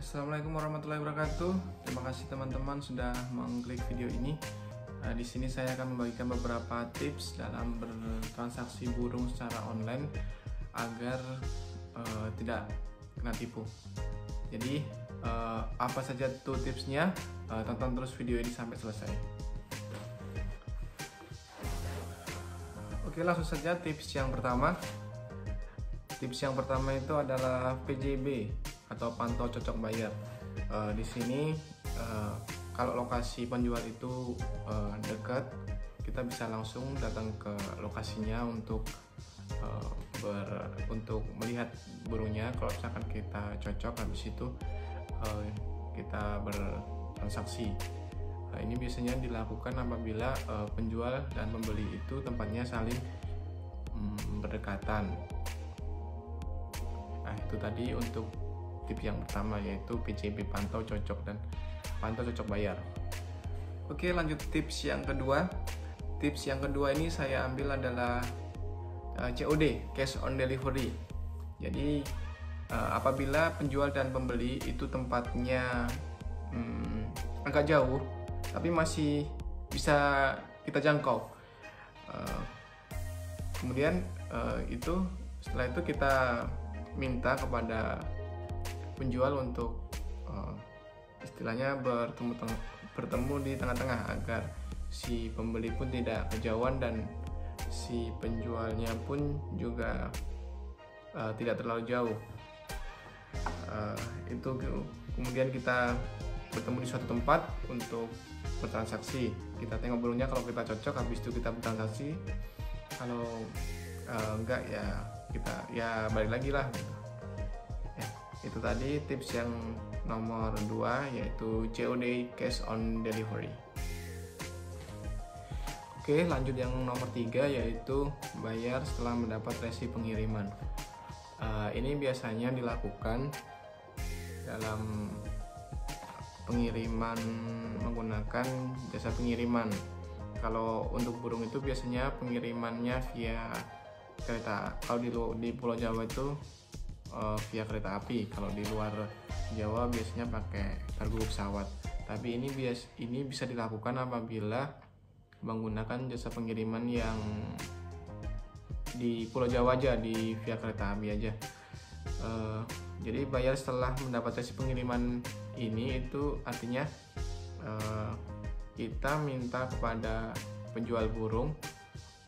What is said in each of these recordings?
Assalamualaikum warahmatullahi wabarakatuh. Terima kasih teman-teman sudah mengklik video ini. Nah, di sini saya akan membagikan beberapa tips dalam bertransaksi burung secara online agar uh, tidak kena tipu. Jadi uh, apa saja tuh tipsnya? Uh, tonton terus video ini sampai selesai. Oke langsung saja tips yang pertama. Tips yang pertama itu adalah PJB atau pantau cocok bayar. Uh, di sini uh, kalau lokasi penjual itu uh, dekat, kita bisa langsung datang ke lokasinya untuk uh, ber untuk melihat burungnya. Kalau misalkan kita cocok, habis itu uh, kita bertransaksi. Nah, ini biasanya dilakukan apabila uh, penjual dan pembeli itu tempatnya saling um, berdekatan Nah, itu tadi untuk tips yang pertama yaitu PCB pantau cocok dan pantau cocok bayar. Oke, lanjut tips yang kedua. Tips yang kedua ini saya ambil adalah uh, COD, cash on delivery. Jadi uh, apabila penjual dan pembeli itu tempatnya hmm, agak jauh, tapi masih bisa kita jangkau. Uh, kemudian itu setelah itu kita minta kepada penjual untuk uh, istilahnya bertemu bertemu di tengah-tengah agar si pembeli pun tidak kejauhan dan si penjualnya pun juga uh, tidak terlalu jauh. Uh, itu kemudian kita bertemu di suatu tempat untuk bertransaksi. Kita tengok burungnya kalau kita cocok, habis itu kita bertransaksi. Kalau uh, enggak ya kita ya balik lagi lah gitu. Itu tadi tips yang nomor 2 yaitu COD cash on delivery. Oke lanjut yang nomor 3 yaitu bayar setelah mendapat resi pengiriman. Uh, ini biasanya dilakukan dalam pengiriman menggunakan jasa pengiriman. Kalau untuk burung itu biasanya pengirimannya via kereta. Kalau di di Pulau Jawa itu uh, via kereta api. Kalau di luar Jawa biasanya pakai kargo pesawat. Tapi ini bias ini bisa dilakukan apabila menggunakan jasa pengiriman yang di Pulau Jawa aja di via kereta api aja. Uh, jadi bayar setelah mendapat jasa pengiriman ini itu artinya uh, kita minta kepada penjual burung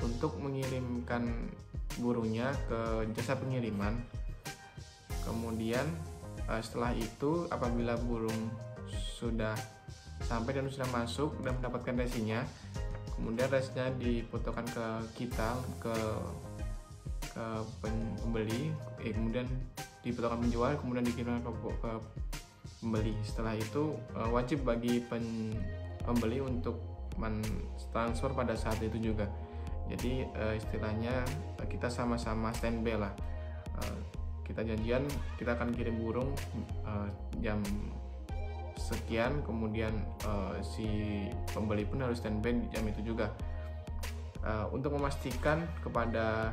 untuk mengirimkan burungnya ke jasa pengiriman. Kemudian uh, setelah itu apabila burung sudah sampai dan sudah masuk dan mendapatkan resinya, kemudian resinya difotokan ke kita ke ke pembeli, eh, kemudian difotokan penjual, kemudian dikirimkan ke, ke pembeli. Setelah itu uh, wajib bagi pen, pembeli untuk mentransfer pada saat itu juga jadi uh, istilahnya kita sama-sama standby lah kita janjian kita akan kirim burung uh, jam sekian kemudian uh, si pembeli pun harus standby jam itu juga uh, untuk memastikan kepada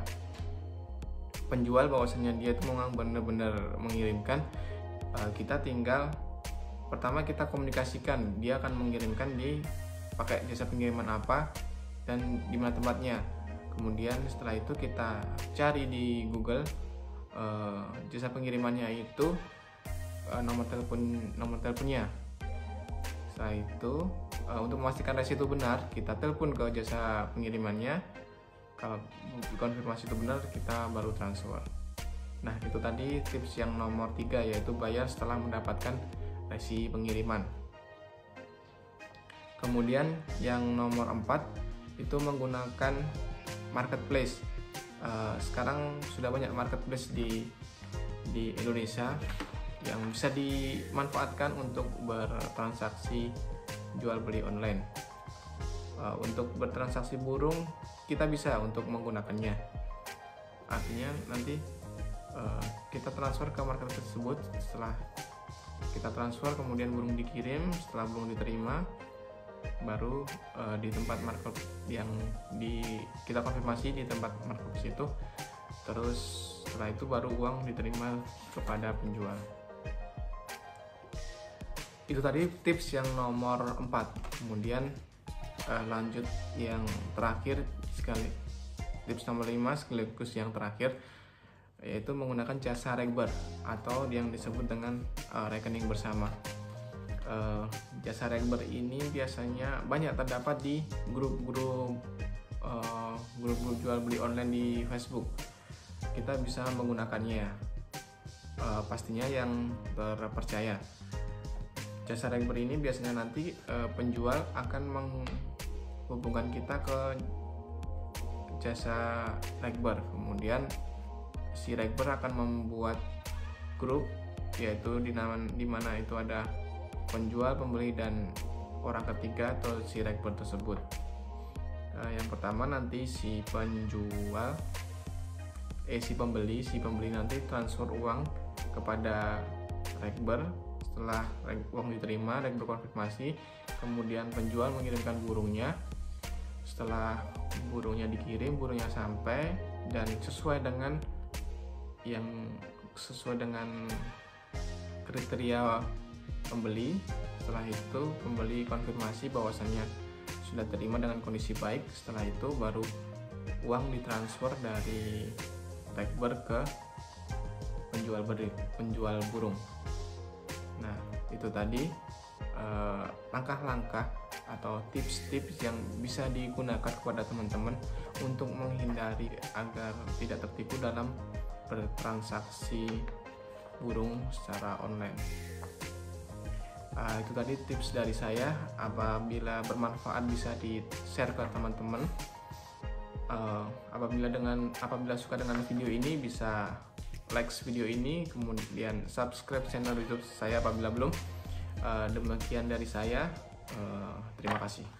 penjual bahwasanya dia itu memang benar-benar mengirimkan uh, kita tinggal pertama kita komunikasikan dia akan mengirimkan di pakai jasa pengiriman apa dan di mana tempatnya. Kemudian setelah itu kita cari di Google uh, jasa pengirimannya itu uh, nomor telepon nomor teleponnya. Setelah itu uh, untuk memastikan resi itu benar, kita telepon ke jasa pengirimannya. Kalau konfirmasi itu benar, kita baru transfer. Nah, itu tadi tips yang nomor tiga yaitu bayar setelah mendapatkan resi pengiriman. Kemudian yang nomor 4 itu menggunakan marketplace. Uh, sekarang sudah banyak marketplace di di Indonesia yang bisa dimanfaatkan untuk bertransaksi jual beli online. Uh, untuk bertransaksi burung kita bisa untuk menggunakannya. Artinya nanti uh, kita transfer ke marketplace tersebut setelah kita transfer kemudian burung dikirim setelah burung diterima baru uh, di tempat markup yang di kita konfirmasi di tempat markup situ. Terus setelah itu baru uang diterima kepada penjual. Itu tadi tips yang nomor 4 kemudian uh, lanjut yang terakhir sekali. Tips nomor 5 sekaligus yang terakhir yaitu menggunakan jasa Regber atau yang disebut dengan uh, rekening bersama uh, jasa Regber ini biasanya banyak terdapat di grup-grup uh, grup-grup jual beli online di Facebook. Kita bisa menggunakannya uh, pastinya yang terpercaya. Jasa Regber ini biasanya nanti uh, penjual akan menghubungkan kita ke jasa Regber kemudian si Regber akan membuat grup yaitu di di mana itu ada penjual pembeli dan orang ketiga atau si Regber tersebut. Uh, yang pertama nanti si penjual eh si pembeli si pembeli nanti transfer uang kepada Regber setelah uang diterima rek berkonfirmasi kemudian penjual mengirimkan burungnya. Setelah burungnya dikirim burungnya sampai dan sesuai dengan yang sesuai dengan kriteria pembeli. Setelah itu pembeli konfirmasi bahwasannya sudah terima dengan kondisi baik. Setelah itu baru uang ditransfer dari Rekber ke penjual beri, penjual burung. Nah, itu tadi eh, langkah-langkah atau tips-tips yang bisa digunakan kepada teman-teman untuk menghindari agar tidak tertipu dalam bertransaksi burung secara online. Uh, itu tadi tips dari saya. Apabila bermanfaat bisa di share ke teman-teman. Uh, apabila dengan apabila suka dengan video ini bisa like video ini, kemudian subscribe channel YouTube saya apabila belum. Uh, demikian dari saya. Uh, terima kasih.